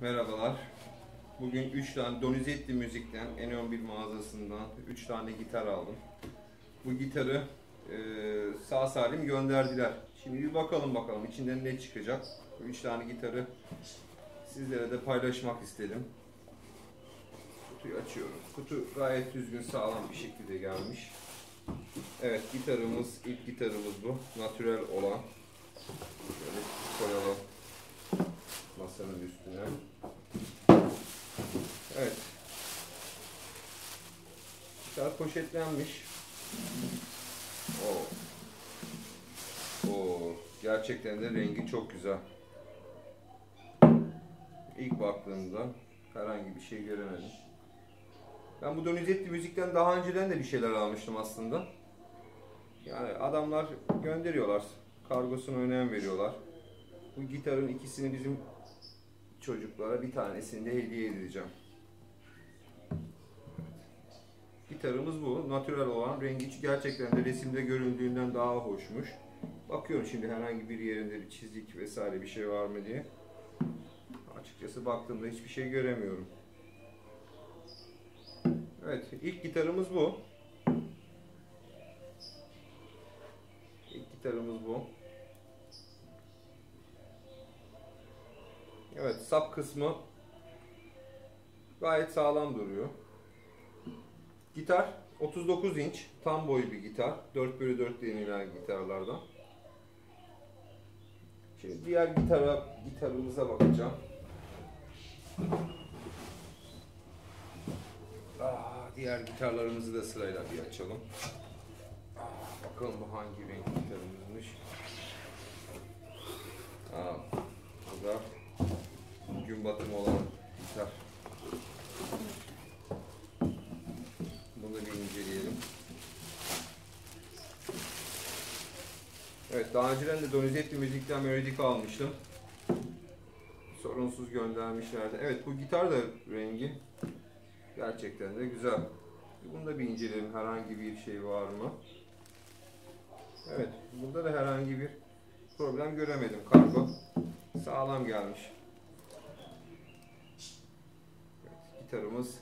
merhabalar. Bugün 3 tane Donizetti Müzik'ten N11 mağazasından 3 tane gitar aldım. Bu gitarı e, sağ salim gönderdiler. Şimdi bir bakalım bakalım içinden ne çıkacak. Bu 3 tane gitarı sizlere de paylaşmak istedim. Kutuyu açıyorum. Kutu gayet düzgün sağlam bir şekilde gelmiş. Evet gitarımız ilk gitarımız bu. Natürel olan. Şöyle koyalım masanın üstüne. Evet. Gitar poşetlenmiş. Oo. Oo. Gerçekten de rengi çok güzel. İlk baktığımda herhangi bir şey göremedim. Ben bu Donizetti müzikten daha önceden de bir şeyler almıştım aslında. Yani adamlar gönderiyorlar. Kargosuna önem veriyorlar. Bu gitarın ikisini bizim çocuklara bir tanesini de hediye edeceğim. Gitarımız bu. Natürel olan rengi gerçekten de resimde göründüğünden daha hoşmuş. Bakıyorum şimdi herhangi bir yerinde bir çizik vesaire bir şey var mı diye. Açıkçası baktığımda hiçbir şey göremiyorum. Evet, ilk gitarımız bu. İlk gitarımız bu. Evet, sap kısmı gayet sağlam duruyor. Gitar 39 inç, tam boy bir gitar. 4 bölü 4 denilen gitarlardan. Şimdi diğer gitara, gitarımıza bakacağım. Aa, diğer gitarlarımızı da sırayla bir açalım. Aa, bakalım bu hangi renk gitarımızmış. Aa, bu da gün batımı olan gitar. Bunu bir inceleyelim. Evet, daha önceden de Donizetti Müzik'ten Melodik almıştım. Sorunsuz göndermişlerdi. Evet, bu gitar da rengi gerçekten de güzel. Bunu da bir inceleyelim. Herhangi bir şey var mı? Evet, bunda da herhangi bir problem göremedim. Kargo sağlam gelmiş. Evet, gitarımız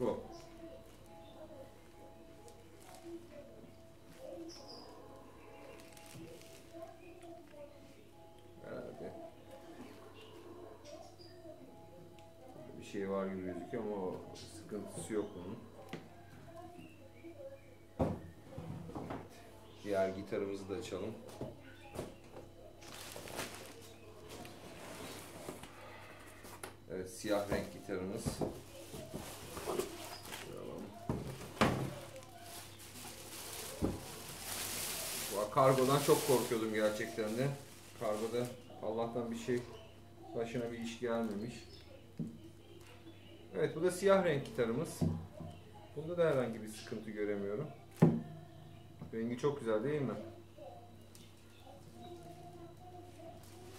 bu. Herhalde. Bir şey var gibi gözüküyor ama sıkıntısı yok bunun. Diğer gitarımızı da açalım. Evet, siyah renk gitarımız. Kargodan çok korkuyordum gerçekten de. Kargoda Allah'tan bir şey başına bir iş gelmemiş. Evet bu da siyah renk gitarımız. Bunda da herhangi bir sıkıntı göremiyorum. Rengi çok güzel değil mi?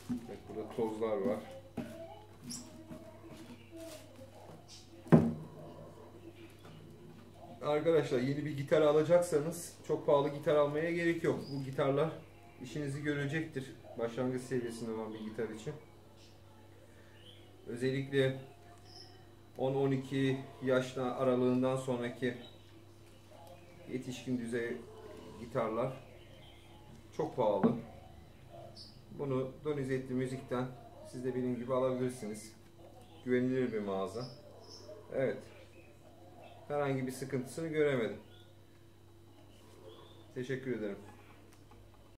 Evet burada tozlar var. Arkadaşlar yeni bir gitar alacaksanız çok pahalı gitar almaya gerek yok. Bu gitarlar işinizi görecektir. Başlangıç seviyesinde olan bir gitar için. Özellikle 10-12 yaşta aralığından sonraki yetişkin düzey gitarlar çok pahalı. Bunu Donizetti Müzik'ten siz de benim gibi alabilirsiniz. Güvenilir bir mağaza. Evet. Herhangi bir sıkıntısını göremedim. Teşekkür ederim.